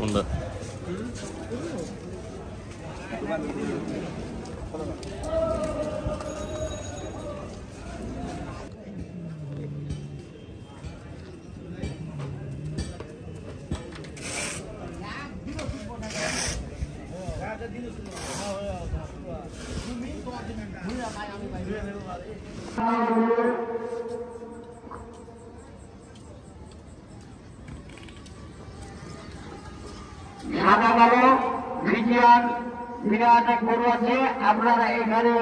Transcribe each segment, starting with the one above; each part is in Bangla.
ഉണ്ട് সাদা কালো ভিজিয়ান বিরাট এক গরু আছে, আপনারা এখানে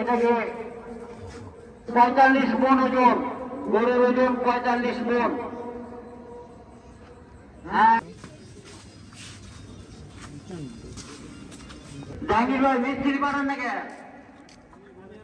এটাকে পঁয়তাল্লিশ মন ওজন, গরুর ওজন পঁয়তাল্লিশ মন। হ্যাঁ। ভাই, মিস্ত্রি পাঠান নাকি?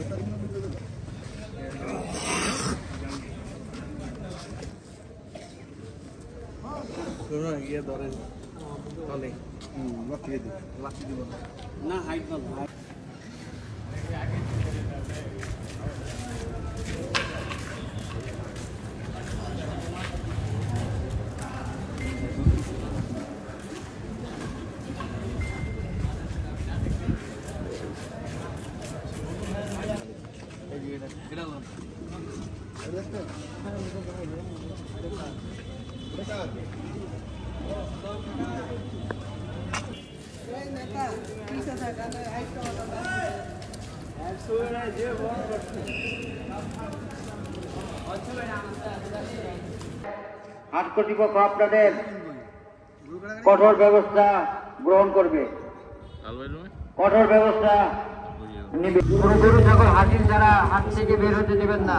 সাড়ে তিন গিয়ে ধরেন তলে লাঠি দিব না হাইট না হাট কর্তৃপক্ষ আপনাদের কঠোর ব্যবস্থা গ্রহণ করবে। কঠোর ব্যবস্থা গরু ছাগল হাতির দ্বারা হাত থেকে বের হতে দেবেন না।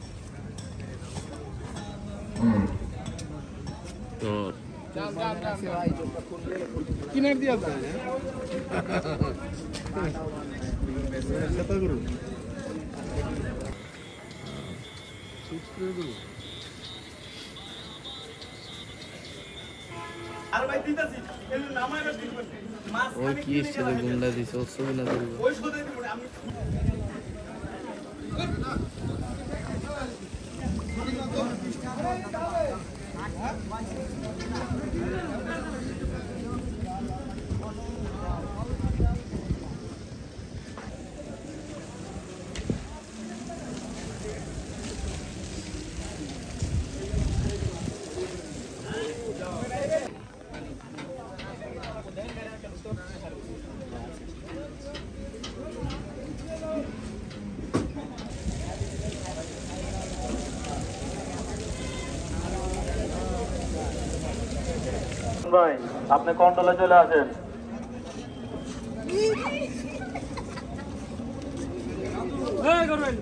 কিনার দিয়ে দিন মাছ ওই কি এসছে গুন্ডা দিছে ওর ছবি না ভাই আপনি কন্ট্রোলে চলে আসেন। হ্যাঁ, করবেন।